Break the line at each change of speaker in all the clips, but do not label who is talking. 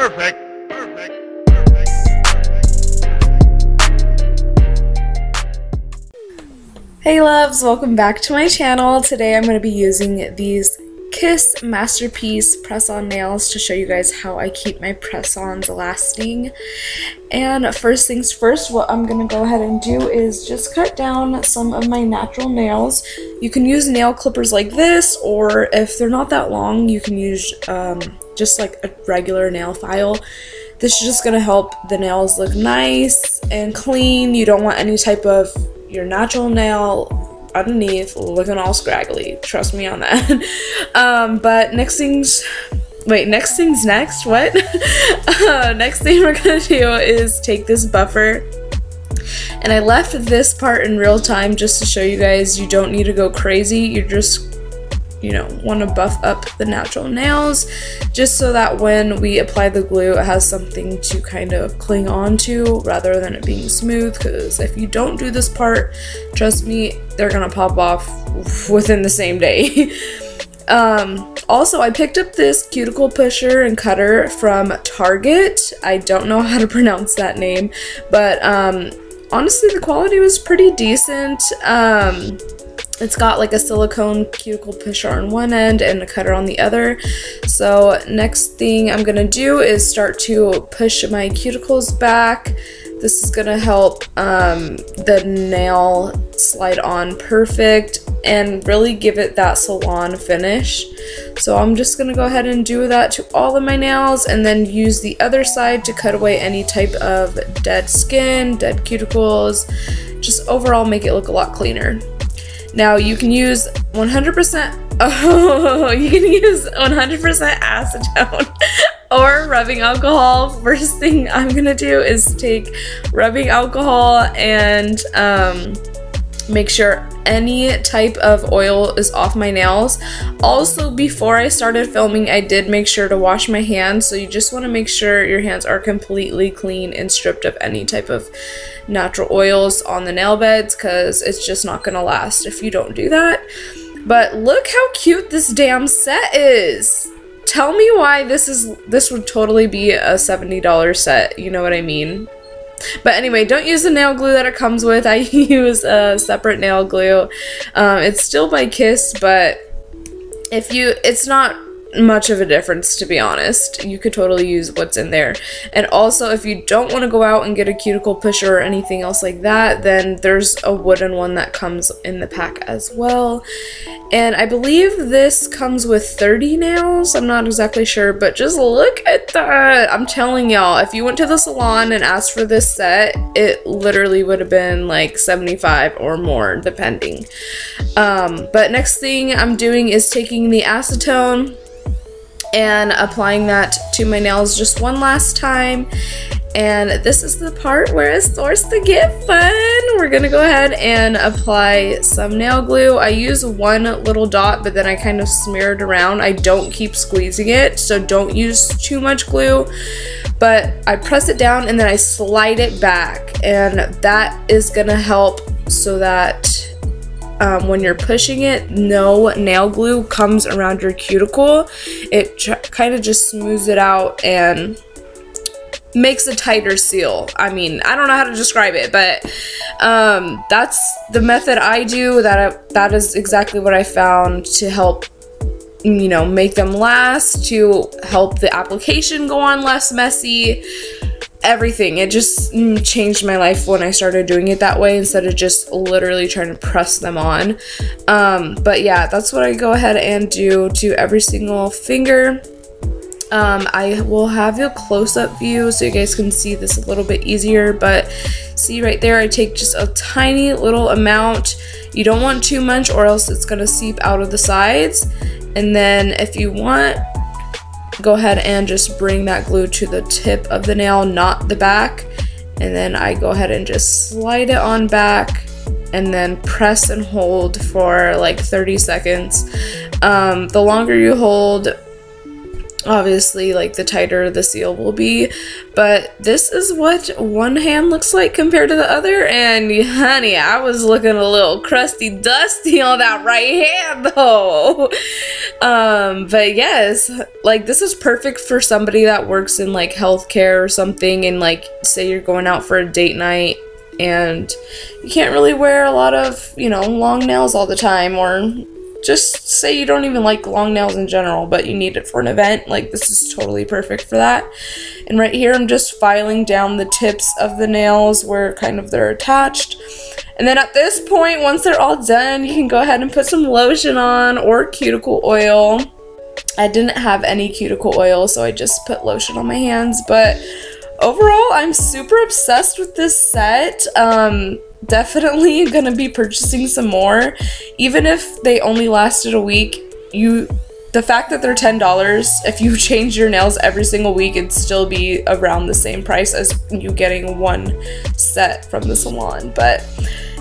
Perfect. Perfect.
Hey loves, welcome back to my channel. Today I'm going to be using these Kiss Masterpiece press-on nails to show you guys how I keep my press-ons lasting. And first things first, what I'm going to go ahead and do is just cut down some of my natural nails. You can use nail clippers like this, or if they're not that long, you can use um, just like a regular nail file. This is just going to help the nails look nice and clean. You don't want any type of your natural nail underneath looking all scraggly. Trust me on that. um, but next things, wait, next things next. What? uh, next thing we're gonna do is take this buffer. And I left this part in real time just to show you guys you don't need to go crazy. You're just you know, want to buff up the natural nails just so that when we apply the glue, it has something to kind of cling on to rather than it being smooth. Because if you don't do this part, trust me, they're going to pop off within the same day. um, also, I picked up this cuticle pusher and cutter from Target. I don't know how to pronounce that name, but um, honestly, the quality was pretty decent. Um, it's got like a silicone cuticle pusher on one end and a cutter on the other. So next thing I'm gonna do is start to push my cuticles back. This is gonna help um, the nail slide on perfect and really give it that salon finish. So I'm just gonna go ahead and do that to all of my nails and then use the other side to cut away any type of dead skin, dead cuticles, just overall make it look a lot cleaner. Now you can use 100%, oh, you can use 100% acetone or rubbing alcohol. First thing I'm gonna do is take rubbing alcohol and um, make sure any type of oil is off my nails. Also, before I started filming, I did make sure to wash my hands, so you just want to make sure your hands are completely clean and stripped of any type of natural oils on the nail beds because it's just not going to last if you don't do that. But look how cute this damn set is. Tell me why this is this would totally be a $70 set, you know what I mean? But anyway, don't use the nail glue that it comes with. I use a separate nail glue. Um, it's still by Kiss, but if you, it's not much of a difference to be honest. You could totally use what's in there. And also if you don't want to go out and get a cuticle pusher or anything else like that, then there's a wooden one that comes in the pack as well. And I believe this comes with 30 nails. I'm not exactly sure, but just look at that. I'm telling y'all, if you went to the salon and asked for this set, it literally would have been like 75 or more depending. Um, but next thing I'm doing is taking the acetone and applying that to my nails just one last time. And this is the part where it starts to get fun. We're gonna go ahead and apply some nail glue. I use one little dot, but then I kind of smear it around. I don't keep squeezing it, so don't use too much glue. But I press it down and then I slide it back. And that is gonna help so that um, when you're pushing it, no nail glue comes around your cuticle. It kind of just smooths it out and makes a tighter seal. I mean, I don't know how to describe it, but um, that's the method I do. That I, that is exactly what I found to help you know make them last to help the application go on less messy everything. It just mm, changed my life when I started doing it that way instead of just literally trying to press them on. Um, but yeah, that's what I go ahead and do to every single finger. Um, I will have a close-up view so you guys can see this a little bit easier, but see right there, I take just a tiny little amount. You don't want too much or else it's going to seep out of the sides. And then if you want, go ahead and just bring that glue to the tip of the nail, not the back. And then I go ahead and just slide it on back and then press and hold for like 30 seconds. Um, the longer you hold, obviously like the tighter the seal will be. But this is what one hand looks like compared to the other. And honey i was looking a little crusty dusty on that right hand though. Um but yes like this is perfect for somebody that works in like healthcare or something. And like say you're going out for a date night and you can't really wear a lot of you know long nails all the time or just say you don't even like long nails in general, but you need it for an event, like this is totally perfect for that. And right here, I'm just filing down the tips of the nails where kind of they're attached. And then at this point, once they're all done, you can go ahead and put some lotion on or cuticle oil. I didn't have any cuticle oil, so I just put lotion on my hands, but overall, I'm super obsessed with this set. Um, definitely gonna be purchasing some more. Even if they only lasted a week, you the fact that they're $10, if you change your nails every single week, it'd still be around the same price as you getting one set from the salon. But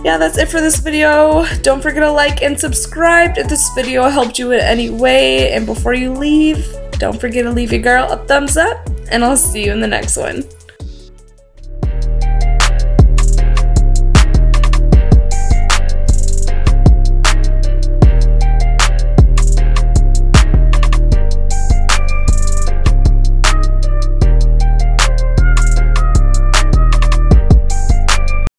yeah, that's it for this video. Don't forget to like and subscribe if this video helped you in any way. And before you leave, don't forget to leave your girl a thumbs up, and I'll see you in the next one.